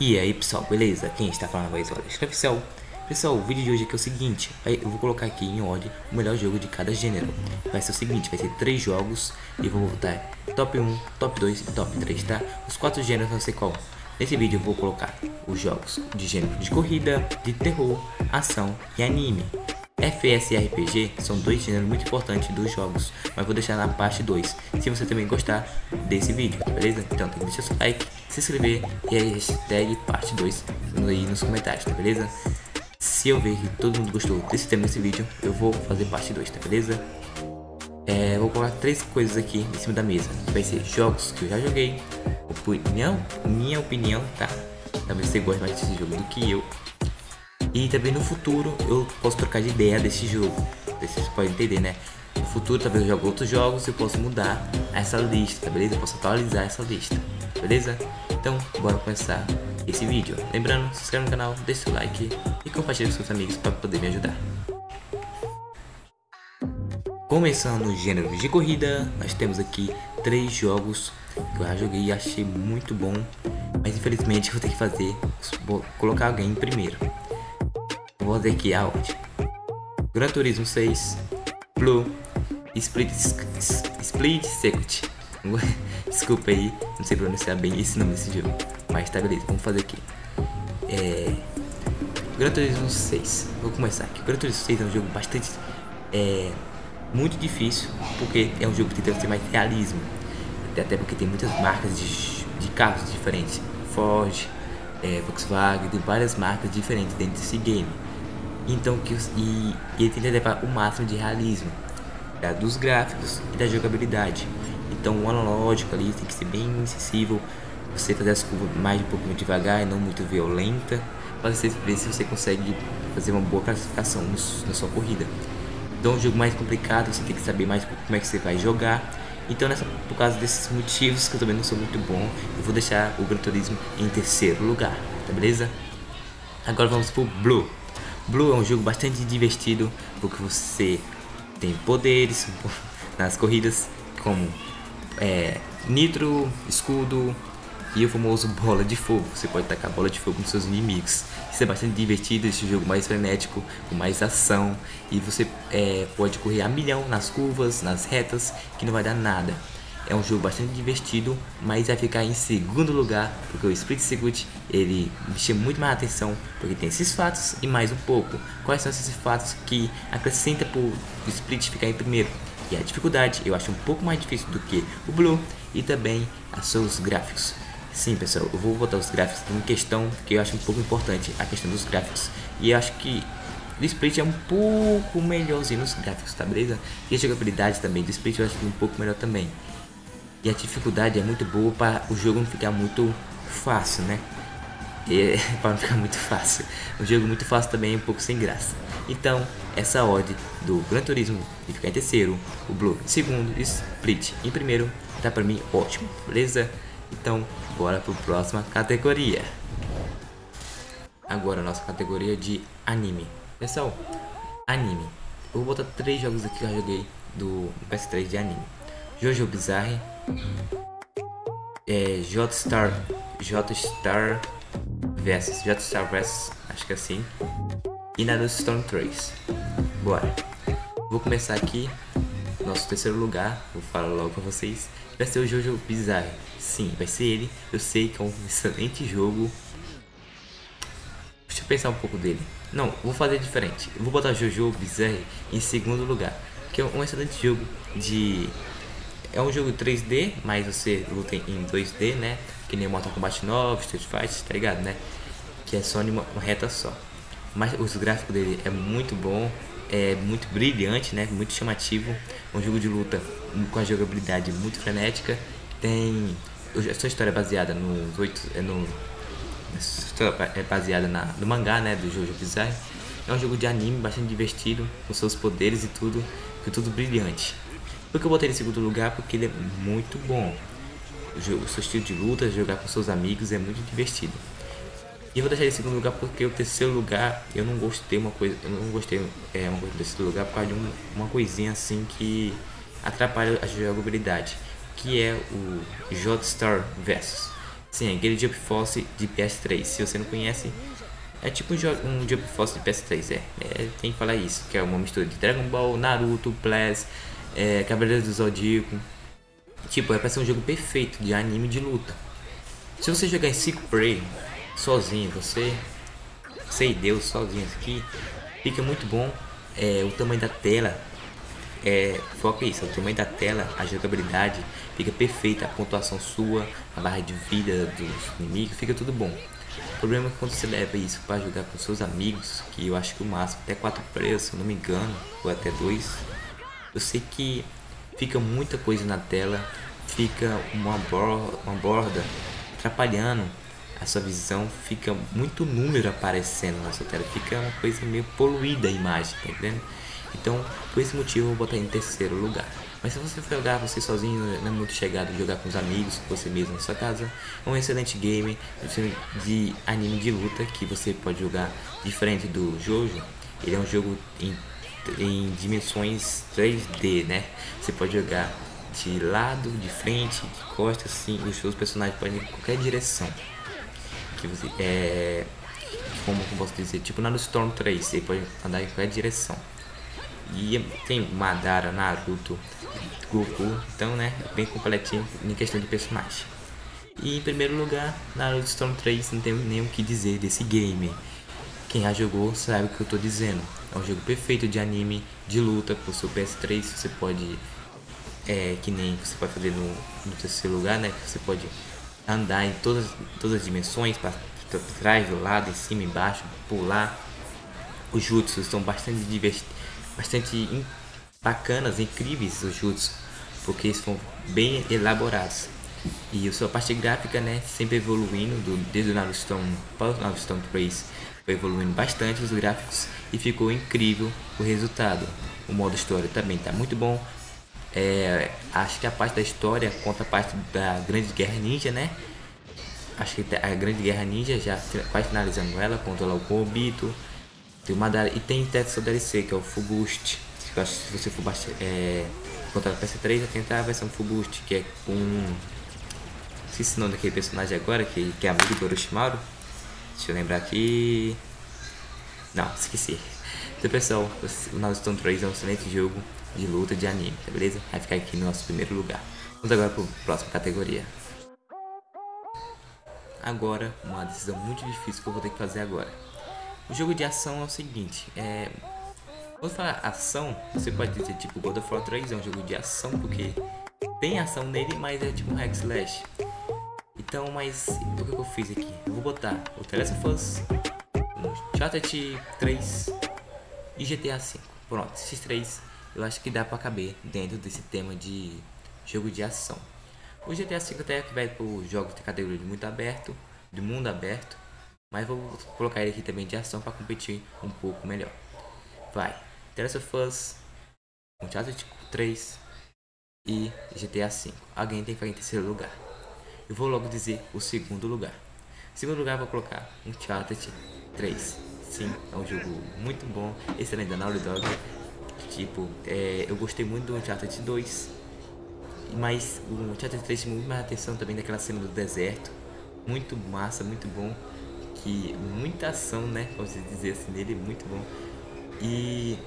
E aí pessoal, beleza? Quem está falando é o Alexandre Oficial. Pessoal, o vídeo de hoje aqui é o seguinte, eu vou colocar aqui em ordem o melhor jogo de cada gênero. Vai ser o seguinte, vai ser três jogos e vou botar top 1, top 2 e top 3, tá? Os quatro gêneros não sei qual. Nesse vídeo eu vou colocar os jogos de gênero de corrida, de terror, ação e anime. FPS e RPG são dois gêneros muito importantes dos jogos, mas vou deixar na parte 2, se você também gostar desse vídeo, beleza? Então tem que deixar seu like, se inscrever e a hashtag parte 2 aí nos comentários, tá beleza? Se eu ver que todo mundo gostou desse tema desse vídeo, eu vou fazer parte 2, tá beleza? É, vou colocar três coisas aqui em cima da mesa, vai ser jogos que eu já joguei, opinião, minha opinião, tá? Talvez você goste mais desse jogo do que eu, e também no futuro eu posso trocar de ideia desse jogo. Vocês podem entender, né? No futuro talvez eu jogue outros jogos eu posso mudar essa lista, tá beleza? Eu posso atualizar essa lista, beleza? Então, bora começar esse vídeo. Lembrando, se inscreve no canal, deixa o like e compartilhe com seus amigos para poder me ajudar. Começando no gênero de corrida, nós temos aqui três jogos que eu já joguei e achei muito bom, mas infelizmente vou ter que fazer, colocar alguém em primeiro. Vou fazer aqui a ordem. Gran Turismo 6, Blue, Split, Split Circuit. Desculpa aí, não sei pronunciar bem esse nome desse jogo. Mas tá beleza, vamos fazer aqui. É... Gran Turismo 6. Vou começar aqui. Gran Turismo 6 é um jogo bastante. É, muito difícil, porque é um jogo que tenta ter mais realismo. Até porque tem muitas marcas de, de carros diferentes. Ford, é, Volkswagen, tem várias marcas diferentes dentro desse game. Então que e, e ele tenta levar o máximo de realismo tá? dos gráficos e da jogabilidade. Então o analógico ali tem que ser bem sensível, você fazer as curvas mais um pouco devagar e não muito violenta, para você ver se você consegue fazer uma boa classificação na sua corrida. Então é um jogo mais complicado, você tem que saber mais como é que você vai jogar. Então nessa, por causa desses motivos que eu também não sou muito bom, eu vou deixar o Gran Turismo em terceiro lugar, tá beleza? Agora vamos pro Blue. Blue é um jogo bastante divertido porque você tem poderes nas corridas como é, nitro, escudo e o famoso bola de fogo. Você pode tacar bola de fogo nos seus inimigos. Isso é bastante divertido, esse jogo mais frenético, com mais ação e você é, pode correr a milhão nas curvas, nas retas, que não vai dar nada. É um jogo bastante divertido, mas vai ficar em segundo lugar, porque o Split Circuit ele me chama muito mais atenção, porque tem esses fatos e mais um pouco. Quais são esses fatos que acrescenta para o Split ficar em primeiro? E a dificuldade eu acho um pouco mais difícil do que o Blue e também os seus gráficos. Sim, pessoal, eu vou botar os gráficos em questão, que eu acho um pouco importante a questão dos gráficos. E eu acho que o Split é um pouco melhorzinho nos gráficos, tá beleza? E a jogabilidade também do Split eu acho um pouco melhor também. E a dificuldade é muito boa para o jogo não ficar muito fácil, né? Para não ficar muito fácil. O jogo muito fácil também é um pouco sem graça. Então, essa odd do Gran Turismo de ficar em terceiro, o Blue em segundo e Split em primeiro, tá para mim ótimo, beleza? Então, bora para a próxima categoria. Agora, nossa categoria de anime. Pessoal, anime. Eu vou botar três jogos aqui que eu joguei do PS3 de anime. Jojo Bizarre, é, J-Star, J-Star vs, J-Star vs, acho que é assim, e Naruto Storm 3. Bora. Vou começar aqui, nosso terceiro lugar, vou falar logo pra vocês, vai ser o Jojo Bizarre. Sim, vai ser ele, eu sei que é um excelente jogo. Deixa eu pensar um pouco dele. Não, vou fazer diferente. Vou botar Jojo Bizarre em segundo lugar, que é um excelente jogo de é um jogo 3D, mas você luta em 2D, né? Que nem Mortal Kombat 9, Street Fighter, tá ligado, né? Que é só em uma reta só. Mas os gráficos dele é muito bom, é muito brilhante, né? Muito chamativo. É um jogo de luta com a jogabilidade muito frenética. Tem a sua história é baseada nos oito, é no é baseada na, no mangá, né, do Jojo Bizarre. É um jogo de anime bastante divertido, com seus poderes e tudo, com tudo brilhante. Por que eu botei em segundo lugar? Porque ele é muito bom. O seu estilo de luta, jogar com seus amigos é muito divertido. E eu vou deixar em segundo lugar porque o terceiro lugar eu não gostei uma coisa, eu não gostei é uma coisa do terceiro lugar por causa de um, uma coisinha assim que atrapalha a jogabilidade, que é o J-Star Versus. Sim, aquele Jump Force de PS3. Se você não conhece, é tipo um, um Jump Force de PS3, é. é. Tem que falar isso, que é uma mistura de Dragon Ball, Naruto, Blast, é, Cavaleiros do Zodíaco. Tipo, é pra ser um jogo perfeito de anime de luta. Se você jogar em 5 play, sozinho, você, você e Deus sozinho aqui, fica muito bom. É, o tamanho da tela, é, foca isso, o tamanho da tela, a jogabilidade fica perfeita, a pontuação sua, a barra de vida dos inimigos, fica tudo bom. O problema é que quando você leva isso para jogar com seus amigos, que eu acho que o máximo até 4 players, se eu não me engano, ou até 2, eu sei que fica muita coisa na tela, fica uma, borda, uma borda atrapalhando a sua visão, fica muito número aparecendo na sua tela, fica uma coisa meio poluída a imagem, tá entendendo? Então, por esse motivo, eu vou botar em terceiro lugar. Mas se você for jogar você sozinho, não é muito chegado jogar com os amigos, com você mesmo na sua casa, é um excelente game de anime de luta que você pode jogar diferente do Jojo. Ele é um jogo em, em dimensões 3D, né? Você pode jogar de lado, de frente, de costas, assim, os seus personagens podem ir em qualquer direção. Que você é como posso dizer, tipo na no Storm 3, você pode andar em qualquer direção. E tem Madara, Naruto, Goku, então né, bem completinho em questão de personagem. E em primeiro lugar, Naruto Storm 3, não tenho nem o que dizer desse game. Quem já jogou sabe o que eu tô dizendo. É um jogo perfeito de anime, de luta, por seu PS3 você pode. É, que nem você pode fazer no, no terceiro lugar, né? Você pode andar em todas, todas as dimensões, para trás, do lado, em cima, embaixo, pular. Os jutsus são bastante divertidos bastante bacanas, incríveis os jutsu, porque eles são bem elaborados. E a sua parte gráfica, né, sempre evoluindo, do, desde o Naruto Stone para o Naruto Stone 3, foi evoluindo bastante os gráficos e ficou incrível o resultado. O modo história também está muito bom. É, acho que a parte da história conta a parte da Grande Guerra Ninja, né? Acho que a Grande Guerra Ninja já quase finalizando ela, conta lá o Kobito, tem uma e tem Tetsu DLC, que é o. Eu acho que se você for baixar, é, no PS3, já tem a versão Full Boost, que é com. Esqueci o nome daquele personagem agora, que, que é amigo do Orochimaru. Deixa eu lembrar aqui. Não, esqueci. Então pessoal, o Naruto 3 é um excelente jogo de luta de anime, tá beleza? Vai ficar aqui no nosso primeiro lugar. Vamos agora para a próxima categoria. Agora, uma decisão muito difícil que eu vou ter que fazer agora. O jogo de ação é o seguinte, é... Quando falar ação, você pode dizer tipo God of War 3 é um jogo de ação, porque tem ação nele, mas é tipo um hack slash. Então, mas o que eu fiz aqui? Eu vou botar o The Last of Us, Uncharted 3 e GTA V. Pronto, esses três eu acho que dá pra caber dentro desse tema de jogo de ação. O GTA V até que vai pro jogos de categoria de muito aberto, de mundo aberto. Mas vou colocar ele aqui também de ação para competir um pouco melhor. Vai. The Last of Us, Uncharted 3 e GTA V. Alguém tem que ficar em terceiro lugar. Eu vou logo dizer o segundo lugar. Em segundo lugar vou colocar Uncharted 3. Sim, é um jogo muito bom, excelente da Naughty Dog. Tipo, é, eu gostei muito do Uncharted 2. Mas o Uncharted 3 chamou muito mais atenção também daquela cena do deserto. Muito massa, muito bom que muita ação, né? Posso dizer assim, dele, muito bom. E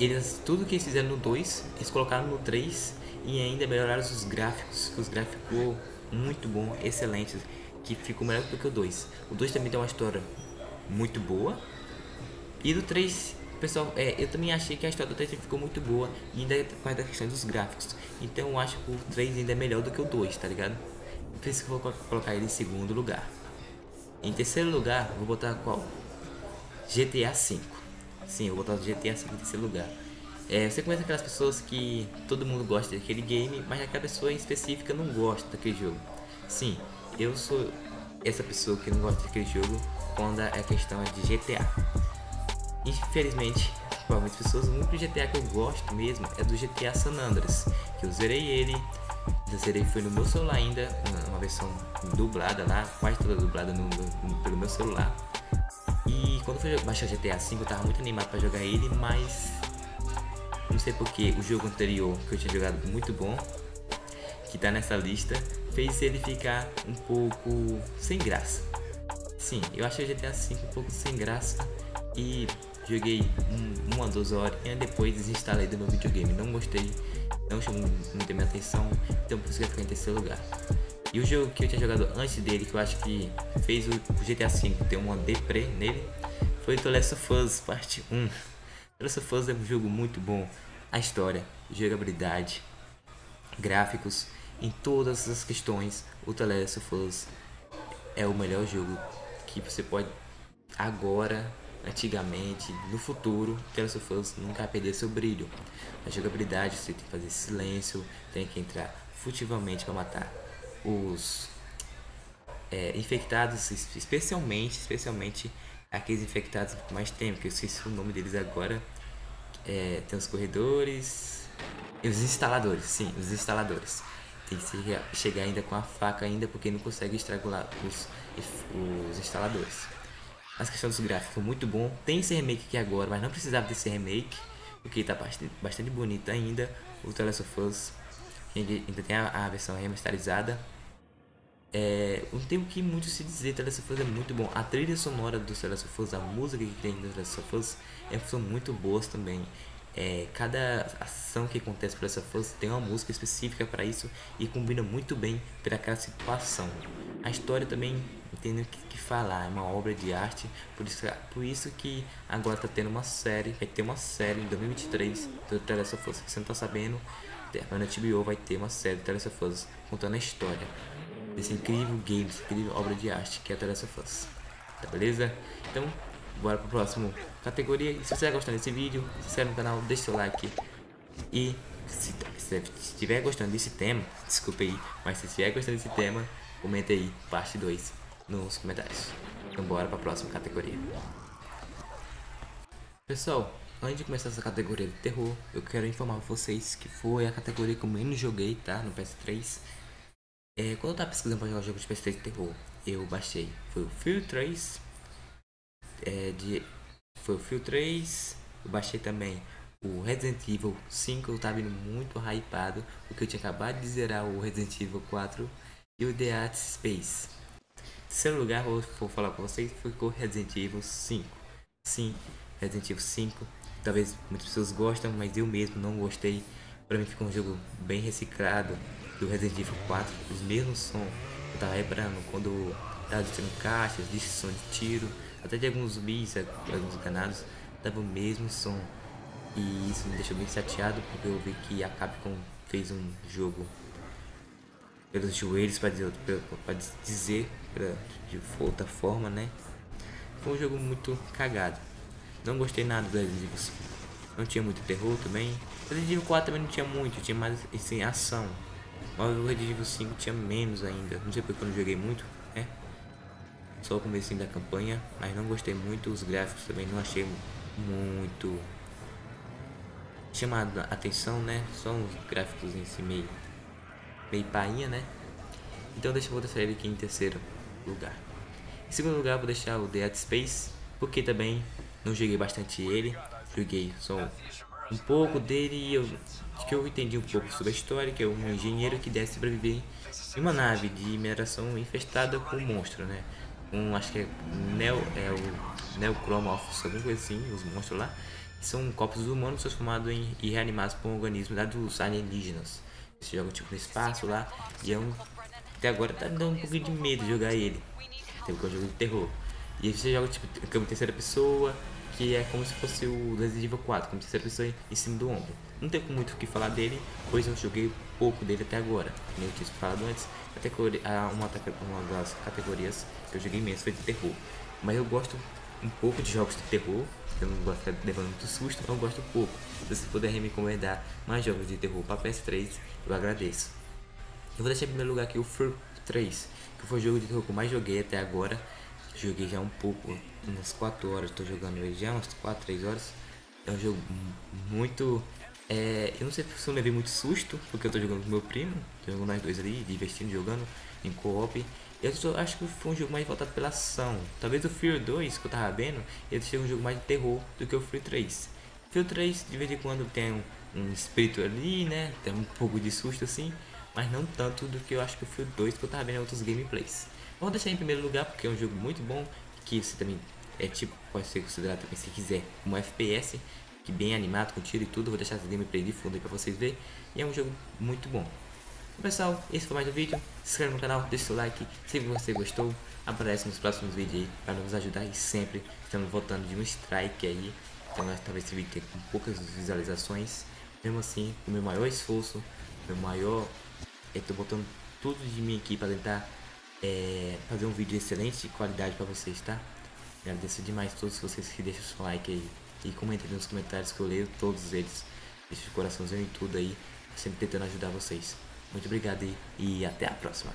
eles, tudo que eles fizeram no 2, eles colocaram no 3 e ainda melhoraram os gráficos, que os gráficos ficou muito bom, excelentes, que ficou melhor do que o 2. O 2 também tem uma história muito boa. E do 3, pessoal, é, eu também achei que a história do 3 ficou muito boa, e ainda causa da questão dos gráficos. Então eu acho que o 3 ainda é melhor do que o 2, tá ligado? Por isso que eu vou colocar ele em segundo lugar. Em terceiro lugar, vou botar qual? GTA V. Sim, eu vou botar GTA V em terceiro lugar. É, você conhece aquelas pessoas que todo mundo gosta daquele game, mas aquela pessoa em específica não gosta daquele jogo. Sim, eu sou essa pessoa que não gosta daquele jogo quando a questão é de GTA. Infelizmente, para muitas pessoas, o único GTA que eu gosto mesmo é do GTA San Andreas, que eu zerei ele, eu zerei foi no meu celular ainda, uma versão dublada lá, quase toda dublada no, no, pelo meu celular. E quando eu fui baixar GTA V eu tava muito animado para jogar ele, mas não sei porque o jogo anterior que eu tinha jogado muito bom, que tá nessa lista, fez ele ficar um pouco sem graça. Sim, eu achei o GTA V um pouco sem graça e joguei um, uma, duas horas e depois desinstalei do meu videogame. Não gostei, não chamou muito a minha atenção, então por isso que eu fiquei em terceiro lugar. E o jogo que eu tinha jogado antes dele, que eu acho que fez o GTA V ter uma deprê nele, foi The Last of Us Parte 1. Last of Us é um jogo muito bom. A história, jogabilidade, gráficos, em todas as questões, o The Last of Us é o melhor jogo que você pode agora, antigamente, no futuro, The Last of Us nunca vai perder seu brilho. A jogabilidade você tem que fazer silêncio, tem que entrar furtivamente para matar os é, infectados, especialmente, especialmente aqueles infectados com mais tempo, que eu esqueci o nome deles agora. É, tem os corredores e os instaladores, sim, os instaladores. Tem que chegar ainda com a faca ainda porque não consegue estrangular os, os instaladores. As questões dos gráficos muito bom. Tem esse remake aqui agora, mas não precisava desse remake, porque está bastante, bastante bonito ainda. O The ainda tem a, a versão remasterizada é, não tem o que muito se dizer, The Last of Us é muito bom. A trilha sonora do The Last of Us, a música que tem no The Last of Us, é, são muito boas também. É, cada ação que acontece por essa força tem uma música específica para isso e combina muito bem para aquela situação. A história também tem o que, que, falar, é uma obra de arte, por isso, por isso que agora está tendo uma série, vai ter uma série em 2023 do The Last of. Se você não está sabendo, na HBO vai ter uma série do The Last of contando a história desse incrível game, dessa incrível obra de arte que é a Last of Us. Tá beleza? Então, bora pro próximo categoria. E se você gostando desse vídeo, se inscreve no canal, deixa seu like. E se, se estiver gostando desse tema, desculpe aí, mas se estiver gostando desse tema, comenta aí, parte 2 nos comentários. Então bora pra próxima categoria. Pessoal, antes de começar essa categoria de terror, eu quero informar vocês que foi a categoria que eu menos joguei, tá? No PS3. É, quando eu tava pesquisando pra jogar jogo de PS3 de terror, eu baixei. Foi o Fear 3. É, de, foi o Fear 3. Eu baixei também o Resident Evil 5. Eu tava indo muito hypado. Porque eu tinha acabado de zerar o Resident Evil 4 e o The Art Space. Terceiro lugar, vou, vou falar com vocês, ficou Resident Evil 5. Sim, Resident Evil 5. Talvez muitas pessoas gostam, mas eu mesmo não gostei. Pra mim ficou um jogo bem reciclado do Resident Evil 4, os mesmos sons. Eu tava reparando quando tava destruindo caixas, de som de tiro, até de alguns zumbis, alguns enganados, tava o mesmo som. E isso me deixou bem chateado porque eu vi que a Capcom fez um jogo pelos joelhos para dizer, pra dizer de outra forma, né? Foi um jogo muito cagado. Não gostei nada do Resident Evil 5. Não tinha muito terror também. Resident Evil 4 também não tinha muito, tinha mais assim, ação. Mas o Resident Evil 5 tinha menos ainda. Não sei porque eu não joguei muito, né? Só o começo da campanha, mas não gostei muito. Os gráficos também não achei muito chamado a atenção, né? Só uns gráficos em si meio, meio painha, né? Então deixa eu vou deixar ele aqui em terceiro lugar. Em segundo lugar vou deixar o Dead Space, porque também não joguei bastante ele. Joguei só um pouco dele e eu que eu entendi um pouco sobre a história, que é um engenheiro que desce para viver em uma nave de mineração infestada com um monstro, né? Um, acho que é, Neo, é o Neocromorphos, alguma coisa assim, os monstros lá. São corpos humanos transformados em, e reanimados por um organismo lá dos alienígenas. Esse jogo tipo no espaço lá, e é um... Até agora tá dando um pouco de medo jogar ele. Tem um jogo de terror. E aí você joga tipo câmera terceira pessoa, que é como se fosse o Resident Evil 4, como se fosse a pessoa em cima do ombro. Não tem muito o que falar dele, pois eu joguei pouco dele até agora. Como eu tinha falado antes, uma, uma das categorias que eu joguei mesmo foi de terror. Mas eu gosto um pouco de jogos de terror, eu não gosto de levando muito susto, eu gosto pouco. Se você puder me recomendar mais jogos de terror para PS3, eu agradeço. Eu vou deixar em primeiro lugar aqui o Fur 3, que foi o jogo de terror que eu mais joguei até agora. Joguei já um pouco, umas 4 horas, estou jogando ele já, umas 4, 3 horas. É um jogo muito. É, eu não sei se eu levei muito susto, porque eu estou jogando com meu primo, tô jogando nós dois ali, divertindo, jogando em co-op. Eu tô, acho que foi um jogo mais voltado pela ação. Talvez o Fear 2, que eu tava vendo, ele seja um jogo mais de terror do que o Fear 3. Fear 3, de vez em quando tem um, um espírito ali, né? Tem um pouco de susto assim. mas não tanto do que eu acho que o 2 que eu tava vendo em outros gameplays. Vou deixar em primeiro lugar porque é um jogo muito bom, que você também é tipo, pode ser considerado também se quiser como FPS, que bem animado, com tiro e tudo, vou deixar esse gameplay de fundo aí pra vocês verem, e é um jogo muito bom. Então, pessoal, esse foi mais um vídeo, se inscreve no canal, deixa o like, se você gostou, aparece nos próximos vídeos aí, para nos ajudar. E sempre estamos voltando de um strike aí, então talvez esse vídeo tenha com poucas visualizações, mesmo assim, o meu maior esforço, meu maior, eu tô botando tudo de mim aqui para tentar é, fazer um vídeo excelente de qualidade para vocês, tá? Agradeço demais a todos vocês que deixam seu like aí e comentem nos comentários que eu leio todos eles. Deixa o coraçãozinho e tudo aí, sempre tentando ajudar vocês. Muito obrigado e, e até a próxima.